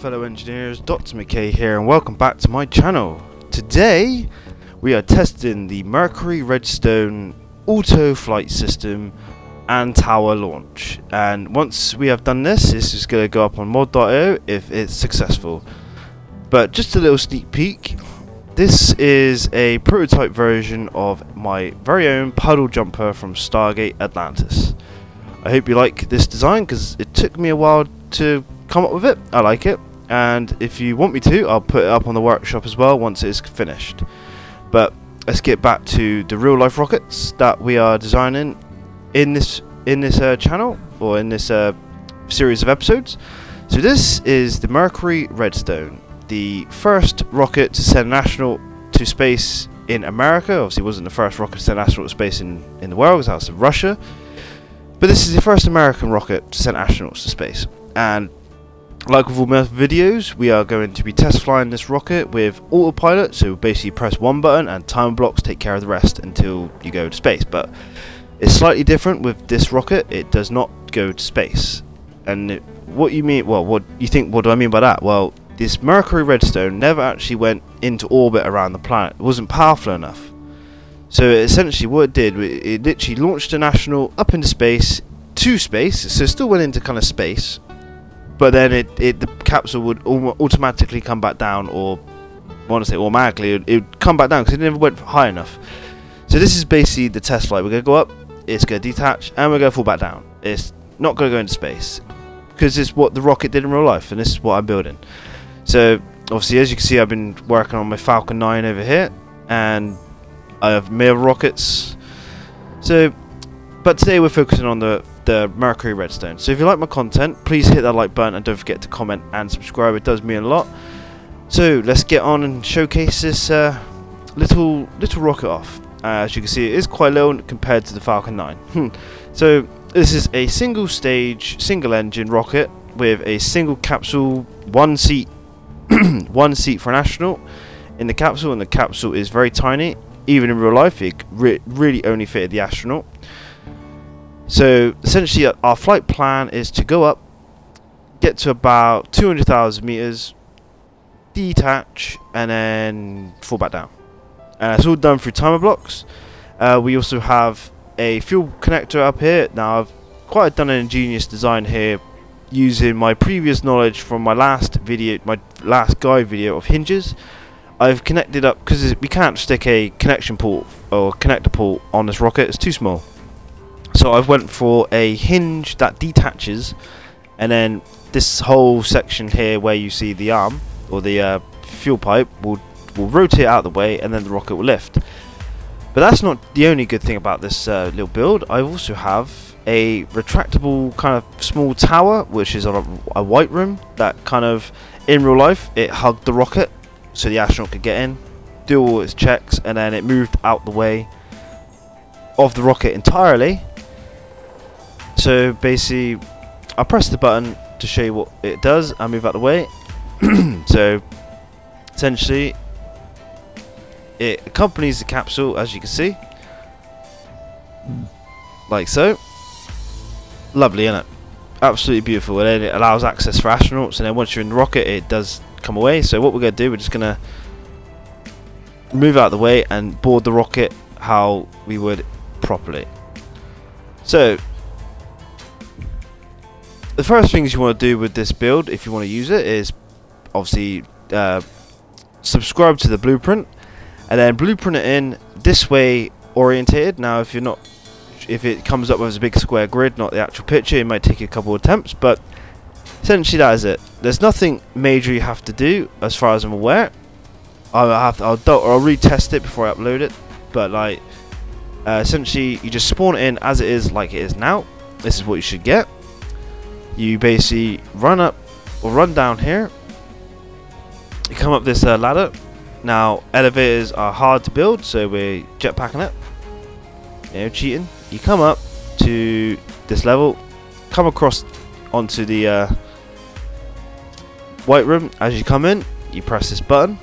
Fellow engineers, Dr. McKay here and welcome back to my channel. Today we are testing the Mercury Redstone auto flight system and tower launch and once we have done this, this is going to go up on mod.io if it's successful. But just a little sneak peek, this is a prototype version of my very own puddle jumper from Stargate Atlantis. I hope you like this design because it took me a while to come up with it. I like it. And if you want me to, I'll put it up on the workshop as well once it is finished. But let's get back to the real life rockets that we are designing in this in this uh, channel or in this uh, series of episodes. So this is the Mercury Redstone, the first rocket to send an astronaut to space in America. Obviously, wasn't the first rocket to send astronaut to space in, in the world, because that was Russia. But this is the first American rocket to send astronauts to space. And like with all my videos, we are going to be test flying this rocket with autopilot, so basically press one button and time blocks take care of the rest until you go to space. But it's slightly different with this rocket, it does not go to space. And it, what you mean, well, what you think, what do I mean by that? Well, this Mercury Redstone never actually went into orbit around the planet, it wasn't powerful enough. So essentially what it did, it literally launched an astronaut up into space, to space, so it still went into kind of space, but then it, it the capsule would automatically come back down, or I want to say automatically, it would come back down because it never went high enough. So this is basically the test flight. We're to go up, it's going to detach, and we're to fall back down. It's not to go into space, because it's what the rocket did in real life, and this is what I'm building. So obviously, as you can see, I've been working on my Falcon 9 over here, and I have MIR rockets. So, but today we're focusing on the the Mercury Redstone. So if you like my content, please hit that like button and don't forget to comment and subscribe. It does mean a lot. So let's get on and showcase this uh, little little rocket off. Uh, as you can see, it is quite low compared to the Falcon 9. Hmm. so this is a single stage, single engine rocket with a single capsule, one seat, one seat for an astronaut in the capsule, and the capsule is very tiny even in real life, it re really only fitted the astronaut. So essentially, uh, our flight plan is to go up, get to about 200,000 meters, detach, and then fall back down. And it's all done through timer blocks. Uh, we also have a fuel connector up here. Now, I've quite done an ingenious design here using my previous knowledge from my last video, my last guide video of hinges. I've connected up because we can't stick a connection port or connector port on this rocket. It's too small. So I've went for a hinge that detaches, and then this whole section here where you see the arm or the uh, fuel pipe will will rotate out of the way, and then the rocket will lift. But that's not the only good thing about this uh, little build. I also have a retractable kind of small tower, which is on a, a white room that kind of in real life it hugged the rocket so the astronaut could get in, do all its checks, and then it moved out the way of the rocket entirely. So basically, I press the button to show you what it does. I move out the way. so essentially, it accompanies the capsule, as you can see, like so. Lovely, isn't it? Absolutely beautiful. And then it allows access for astronauts, and then once you're in the rocket, it does come away. So what we're going to do, we're just going to move out of the way and board the rocket how we would properly. So the first things you want to do with this build, if you want to use it, is obviously uh, subscribe to the blueprint and then blueprint it in this way orientated. Now if you're not if it comes up with a big square grid, not the actual picture, it might take a couple of attempts, but essentially that is it. There's nothing major you have to do, as far as I'm aware. I'll have to, I'll, I'll retest it before I upload it, but like uh, essentially you just spawn it in as it is, like it is now. This is what you should get. You basically run up or run down here. You come up this uh, ladder. Now elevators are hard to build, so we're jetpacking it. You know, cheating. You come up to this level, come across onto the uh, white room. As you come in, you press this button.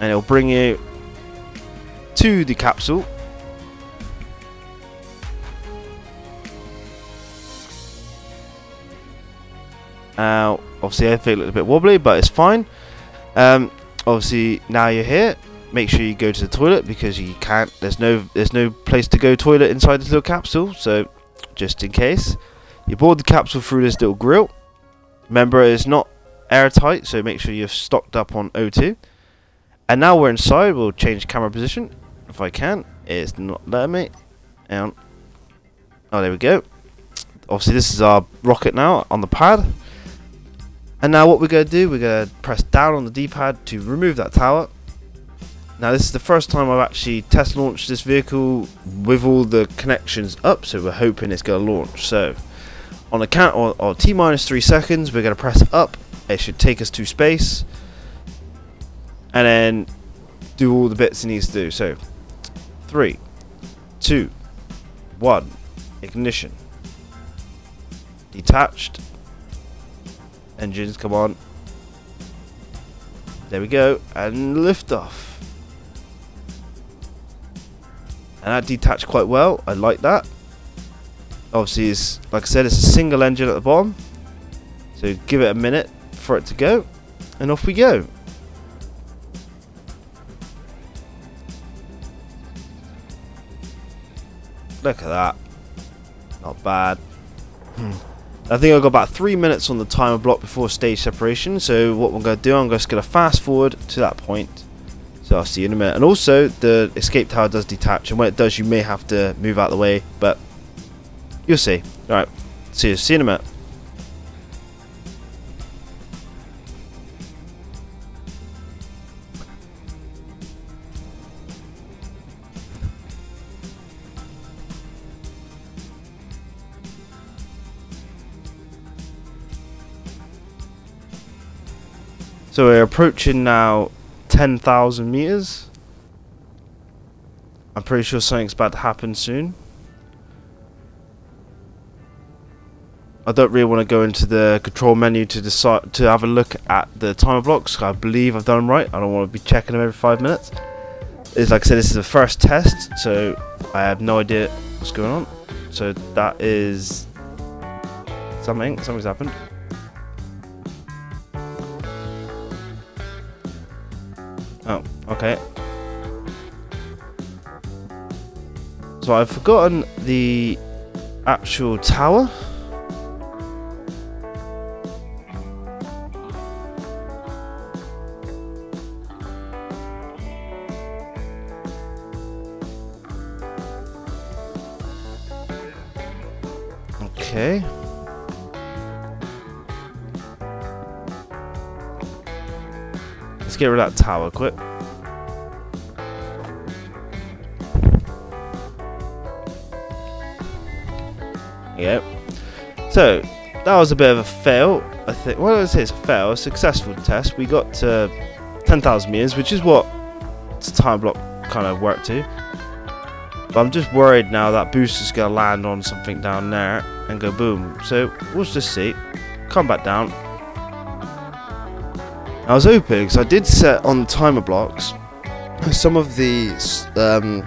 And it'll bring you to the capsule. Uh, obviously, I feel a bit wobbly, but it's fine. Um, obviously, now you're here. Make sure you go to the toilet because you can't. There's no. There's no place to go toilet inside this little capsule. So, just in case, you board the capsule through this little grill. Remember, it's not airtight, so make sure you're stocked up on O2. And now we're inside. We'll change camera position if I can. It's not letting me. And oh, there we go. Obviously, this is our rocket now on the pad. And now what we're going to do, we're going to press down on the D-pad to remove that tower. Now this is the first time I've actually test launched this vehicle with all the connections up, so we're hoping it's going to launch. So on the count of T minus 3 seconds, we're going to press up. It should take us to space. And then do all the bits it needs to do. So three, two, one, ignition. Detached. Engines, come on. There we go. And lift off. And that detached quite well. I like that. Obviously, it's, like I said, it's a single engine at the bottom. So give it a minute for it to go. And off we go. Look at that. Not bad. Hmm. I think I've got about three minutes on the timer block before stage separation. So what we're going to do, I'm just going to fast forward to that point. So I'll see you in a minute. And also, the escape tower does detach. And when it does, you may have to move out of the way. But you'll see. Alright, see you. See you in a minute. So we're approaching now 10,000 meters. I'm pretty sure something's about to happen soon. I don't really want to go into the control menu to decide to have a look at the timer blocks. I believe I've done them right. I don't want to be checking them every five minutes. It's like I said, this is the first test, so I have no idea what's going on. So that is something. Something's happened. Okay. So I've forgotten the actual tower. Okay. Let's get rid of that tower quick. So, that was a bit of a fail. I think. Well, I say it's a fail. A successful test. We got to 10,000 meters, which is what the time block kind of worked to. But I'm just worried now that booster's going to land on something down there and go boom. So, we'll just see. Come back down. I was hoping, because I did set on the timer blocks some of the um,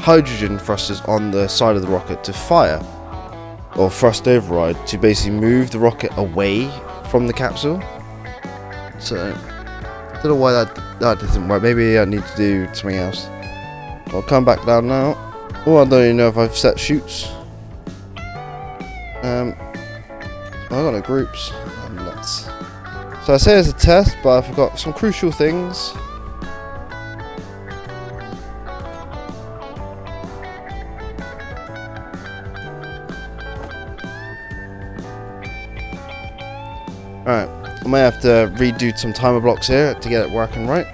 hydrogen thrusters on the side of the rocket to fire or thrust override to basically move the rocket away from the capsule. So, I don't know why that, that didn't work. Maybe I need to do something else. I'll come back down now. Oh, I don't even know if I've set chutes. Um, I got no groups. I'm nuts. So I say it's a test, but I forgot some crucial things. I may have to redo some timer blocks here to get it working right.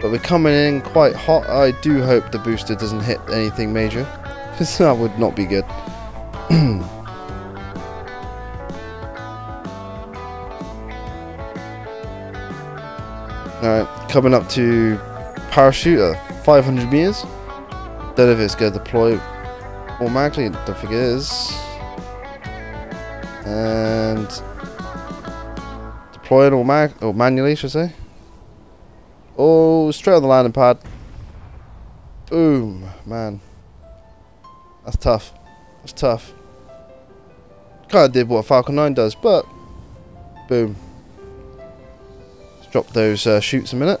But we're coming in quite hot. I do hope the booster doesn't hit anything major. Because that would not be good. Alright, coming up to parachute at 500 meters. Don't know if it's going to deploy automatically. Don't think it is. And deploy it automatic or manually, should I say? Oh, straight on the landing pad. Boom, man. That's tough. That's tough. Kind of did what Falcon 9 does, but Boom. Let's drop those uh, chutes a minute.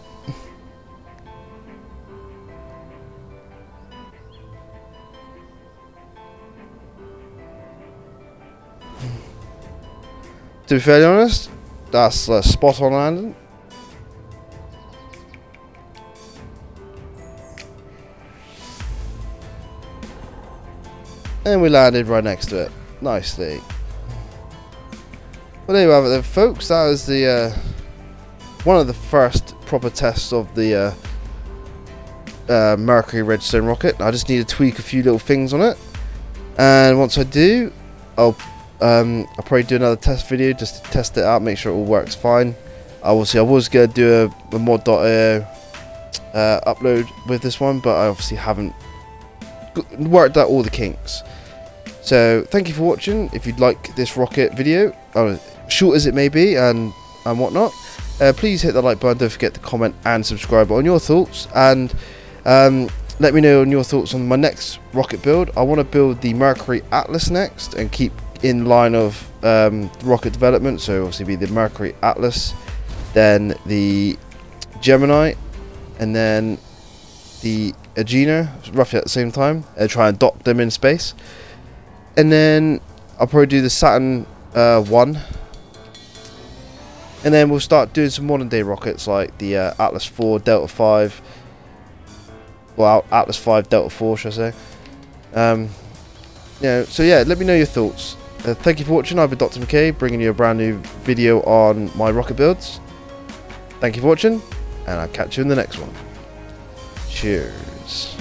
To be fairly honest, that's a spot on landing. And we landed right next to it. Nicely. Well, there you have it then, folks. That was the uh, one of the first proper tests of the uh, uh, Mercury Redstone rocket. I just need to tweak a few little things on it. And once I do, I'll um, I'll probably do another test video just to test it out, make sure it all works fine. Obviously, I was going to do a, a mod.io uh, upload with this one, but I obviously haven't worked out all the kinks. So, thank you for watching. If you'd like this rocket video, uh, short as it may be and, and whatnot, uh, please hit the like button. Don't forget to comment and subscribe on your thoughts. And um, let me know on your thoughts on my next rocket build. I want to build the Mercury Atlas next and keep in line of um, rocket development. So obviously be the Mercury Atlas, then the Gemini, and then the Agena, roughly at the same time. And try and dock them in space. And then I'll probably do the Saturn uh, 1. And then we'll start doing some modern day rockets like the uh, Atlas 4, Delta 5. Well, Atlas 5, Delta 4, should I say. Um, you know, so yeah, let me know your thoughts. Uh, thank you for watching. I've been Dr. McKay, bringing you a brand new video on my rocket builds. Thank you for watching, and I'll catch you in the next one. Cheers.